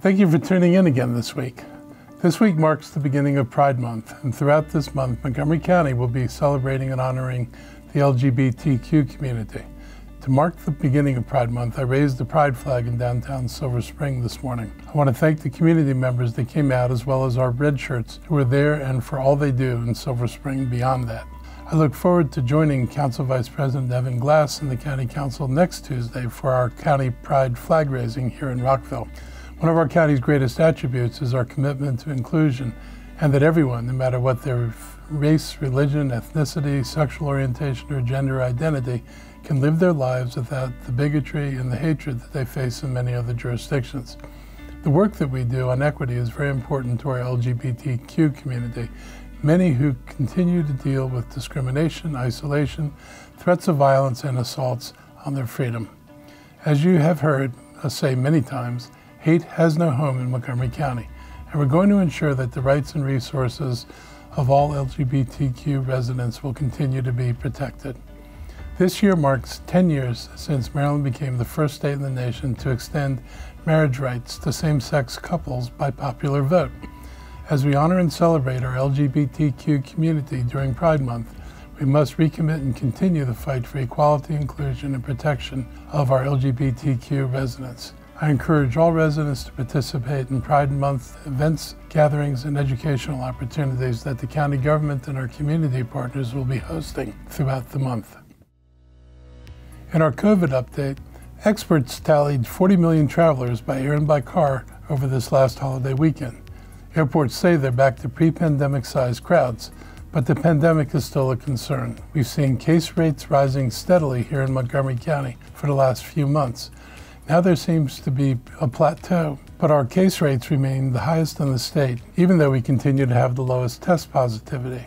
Thank you for tuning in again this week. This week marks the beginning of Pride Month, and throughout this month, Montgomery County will be celebrating and honoring the LGBTQ community. To mark the beginning of Pride Month, I raised the Pride flag in downtown Silver Spring this morning. I want to thank the community members that came out, as well as our red shirts who were there and for all they do in Silver Spring beyond that. I look forward to joining Council Vice President Evan Glass and the County Council next Tuesday for our County Pride flag raising here in Rockville. One of our county's greatest attributes is our commitment to inclusion and that everyone, no matter what their race, religion, ethnicity, sexual orientation, or gender identity, can live their lives without the bigotry and the hatred that they face in many other jurisdictions. The work that we do on equity is very important to our LGBTQ community, many who continue to deal with discrimination, isolation, threats of violence, and assaults on their freedom. As you have heard us say many times, Hate has no home in Montgomery County, and we're going to ensure that the rights and resources of all LGBTQ residents will continue to be protected. This year marks 10 years since Maryland became the first state in the nation to extend marriage rights to same sex couples by popular vote. As we honor and celebrate our LGBTQ community during Pride Month, we must recommit and continue the fight for equality, inclusion, and protection of our LGBTQ residents. I encourage all residents to participate in Pride Month events, gatherings, and educational opportunities that the county government and our community partners will be hosting throughout the month. In our COVID update, experts tallied 40 million travelers by air and by car over this last holiday weekend. Airports say they're back to pre pandemic sized crowds, but the pandemic is still a concern. We've seen case rates rising steadily here in Montgomery County for the last few months now there seems to be a plateau, but our case rates remain the highest in the state, even though we continue to have the lowest test positivity.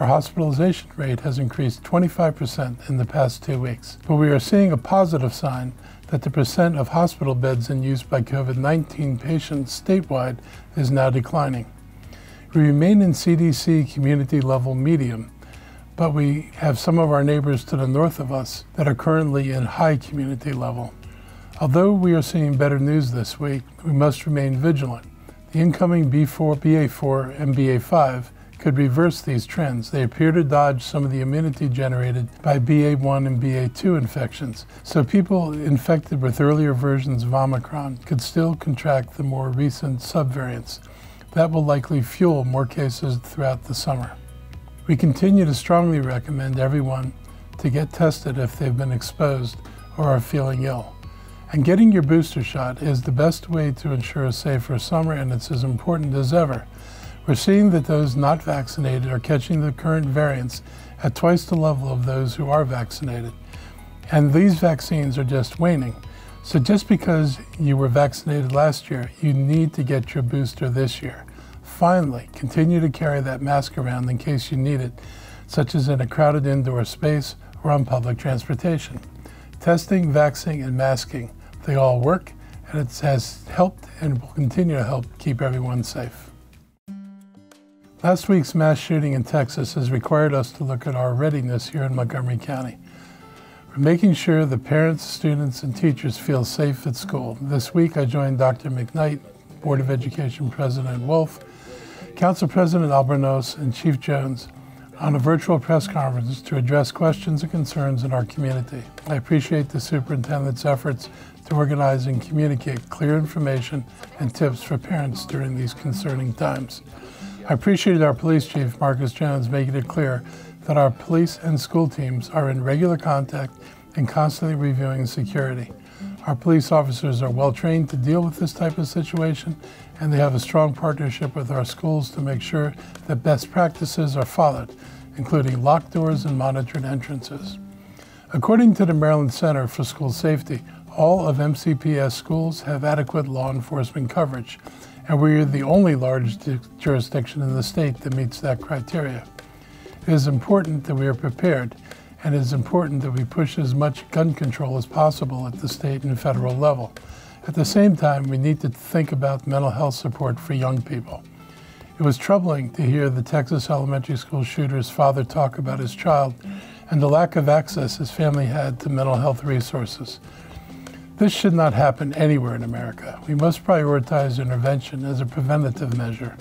Our hospitalization rate has increased 25% in the past two weeks, but we are seeing a positive sign that the percent of hospital beds in use by COVID 19 patients statewide is now declining. We remain in CDC community level medium, but we have some of our neighbors to the north of us that are currently in high community level. Although we are seeing better news this week, we must remain vigilant. The incoming B4, BA4, and BA5 could reverse these trends. They appear to dodge some of the immunity generated by BA1 and BA2 infections. So people infected with earlier versions of Omicron could still contract the more recent subvariants. That will likely fuel more cases throughout the summer. We continue to strongly recommend everyone to get tested if they've been exposed or are feeling ill. And getting your booster shot is the best way to ensure a safer summer, and it's as important as ever. We're seeing that those not vaccinated are catching the current variants at twice the level of those who are vaccinated. And these vaccines are just waning. So just because you were vaccinated last year, you need to get your booster this year. Finally, continue to carry that mask around in case you need it, such as in a crowded indoor space or on public transportation. Testing, vaccinating, and masking they all work, and it has helped and will continue to help keep everyone safe. Last week's mass shooting in Texas has required us to look at our readiness here in Montgomery County. We're making sure the parents, students, and teachers feel safe at school. This week I joined Dr. McKnight, Board of Education President Wolff, Council President Albornoz, and Chief Jones on a virtual press conference to address questions and concerns in our community. I appreciate the superintendent's efforts to organize and communicate clear information and tips for parents during these concerning times. I appreciated our police chief, Marcus Jones, making it clear that our police and school teams are in regular contact and constantly reviewing security. Our police officers are well trained to deal with this type of situation, and they have a strong partnership with our schools to make sure that best practices are followed, including locked doors and monitored entrances. According to the Maryland Center for School Safety, all of MCPS schools have adequate law enforcement coverage, and we are the only large jurisdiction in the state that meets that criteria. It is important that we are prepared, and it is important that we push as much gun control as possible at the state and federal level. At the same time, we need to think about mental health support for young people. It was troubling to hear the Texas elementary school shooter's father talk about his child and the lack of access his family had to mental health resources. This should not happen anywhere in America. We must prioritize intervention as a preventative measure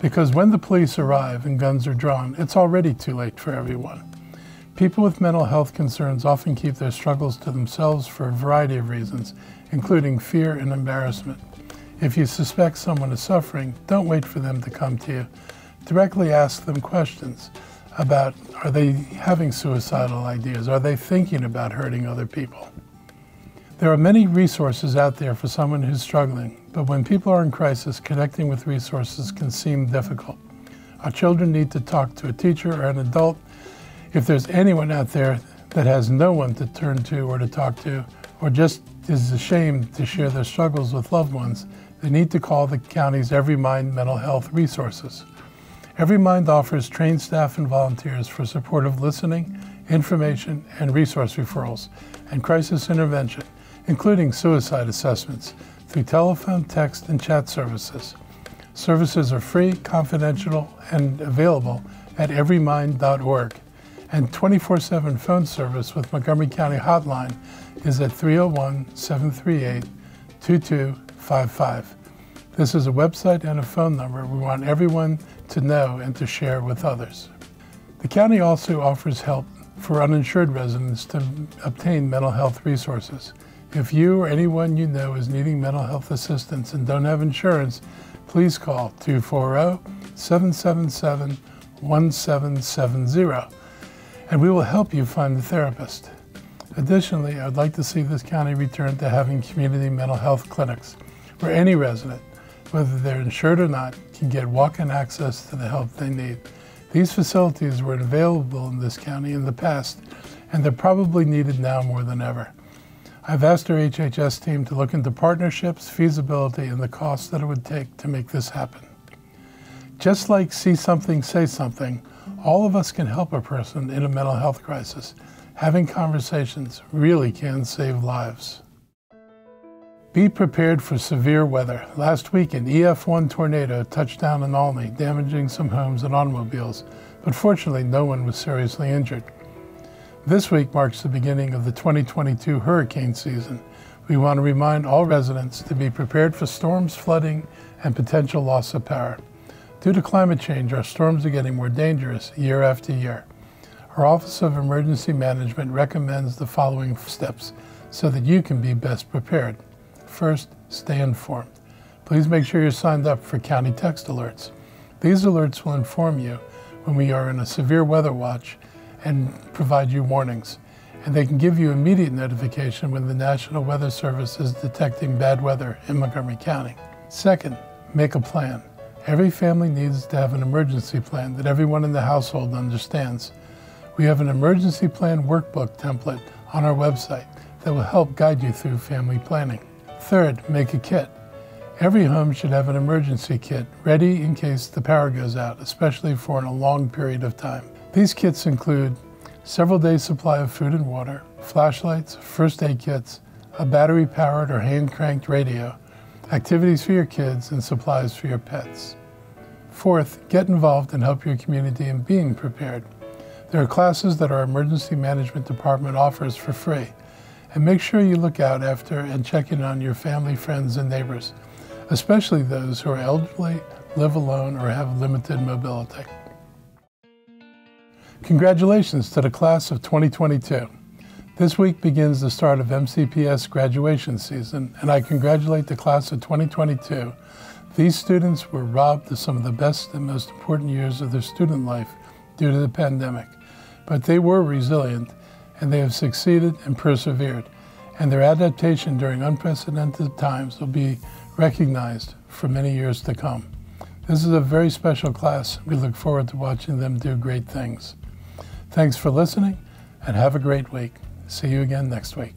because when the police arrive and guns are drawn, it's already too late for everyone. People with mental health concerns often keep their struggles to themselves for a variety of reasons, including fear and embarrassment. If you suspect someone is suffering, don't wait for them to come to you. Directly ask them questions about are they having suicidal ideas? Are they thinking about hurting other people? There are many resources out there for someone who's struggling, but when people are in crisis, connecting with resources can seem difficult. Our children need to talk to a teacher or an adult. If there's anyone out there that has no one to turn to or to talk to, or just is ashamed to share their struggles with loved ones, they need to call the county's Every Mind mental health resources. Every Mind offers trained staff and volunteers for supportive listening, information, and resource referrals, and crisis intervention, including suicide assessments, through telephone, text, and chat services. Services are free, confidential, and available at everymind.org. And 24 7 phone service with Montgomery County Hotline is at 301 738 2255. This is a website and a phone number we want everyone to know and to share with others. The county also offers help for uninsured residents to obtain mental health resources. If you or anyone you know is needing mental health assistance and don't have insurance, please call 240 777 1770 and we will help you find a therapist. Additionally, I'd like to see this county return to having community mental health clinics where any resident, whether they're insured or not, can get walk-in access to the help they need. These facilities were available in this county in the past, and they're probably needed now more than ever. I've asked our HHS team to look into partnerships, feasibility, and the costs that it would take to make this happen. Just like See Something, Say Something, all of us can help a person in a mental health crisis. Having conversations really can save lives. Be prepared for severe weather. Last week, an EF1 tornado touched down in Olney, damaging some homes and automobiles, but fortunately, no one was seriously injured. This week marks the beginning of the 2022 hurricane season. We want to remind all residents to be prepared for storms, flooding, and potential loss of power. Due to climate change, our storms are getting more dangerous year after year. Our Office of Emergency Management recommends the following steps so that you can be best prepared. First, stay informed. Please make sure you're signed up for county text alerts. These alerts will inform you when we are in a severe weather watch and provide you warnings. And they can give you immediate notification when the National Weather Service is detecting bad weather in Montgomery County. Second, make a plan. Every family needs to have an emergency plan that everyone in the household understands. We have an emergency plan workbook template on our website that will help guide you through family planning. Third, make a kit. Every home should have an emergency kit ready in case the power goes out, especially for a long period of time. These kits include several days supply of food and water, flashlights, first aid kits, a battery powered or hand cranked radio, activities for your kids, and supplies for your pets. Fourth, get involved and help your community in being prepared. There are classes that our emergency management department offers for free and make sure you look out after and check in on your family, friends, and neighbors, especially those who are elderly, live alone, or have limited mobility. Congratulations to the class of 2022. This week begins the start of MCPS graduation season, and I congratulate the class of 2022. These students were robbed of some of the best and most important years of their student life due to the pandemic, but they were resilient and they have succeeded and persevered, and their adaptation during unprecedented times will be recognized for many years to come. This is a very special class. We look forward to watching them do great things. Thanks for listening, and have a great week. See you again next week.